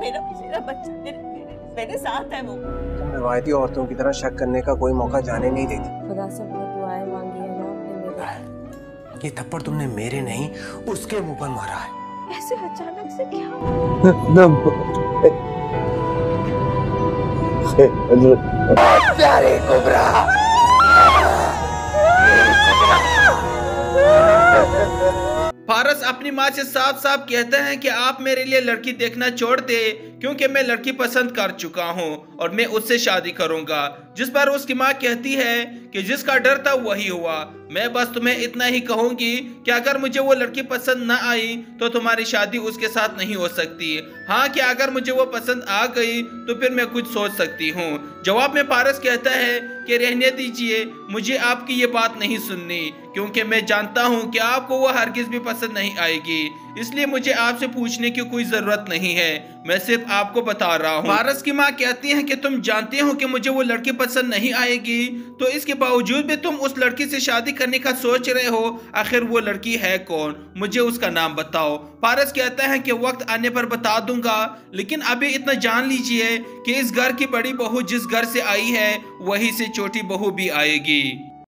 मेरा मेरा बच्चा मेरे मेरे, मेरे साथ है वो तुम रिवायती औरतों की तरह शक करने का कोई मौका जाने नहीं देती खुदा से बहुत दुआएँ मांगी है ना मेरे ये थप्पड़ तुमने मेरे नहीं उसके मुँह पर मारा है ऐसे अचानक से क्या प्यारे कोबरा पारस अपनी माँ से साफ़ साफ़ कहते हैं कि आप मेरे लिए लड़की देखना छोड़ दे, क्योंकि मैं लड़की पसंद कर चुका हूँ और मैं उससे शादी करूँगा। जिस पर उसकी माँ कहती है कि जिसका डर था वही हुआ। मैं बस तुम्हें इतना ही कहूँगी कि अगर मुझे वो लड़की पसंद न आई तो तुम्हारी शादी उसके साथ नहीं हो सकती। हाँ कि अगर मुझे वो पसंद आ गई तो फिर मैं कुछ सोच सकती हूँ। जवाब में पारस कहता है कि, रहने दीजिए, मुझे आपकी ये बात नहीं सुननी, क्योंकि मैं जानता हूँ कि आपको वो हरगिज भी पसंद नहीं आएगी। इसलिए मुझे आपसे पूछने की कोई ज़रूरत नहीं है। मैं सिर्फ़ आपको बता रहा हूँ। पारस की माँ कहती है कि, तुम जानते हो कि मुझे वो लड़की पसंद नहीं आएगी तो इसके बावजूद भी तुम उस लड़की से शादी करने का सोच रहे हो। आखिर वो लड़की है कौन? मुझे उसका नाम बताओ। पारस कहता है कि वक्त आने पर बता दूँगा, लेकिन अभी इतना जान लीजिए कि इस घर की बड़ी बहू जिस घर से आई है, वही से छोटी बहू भी आएगी।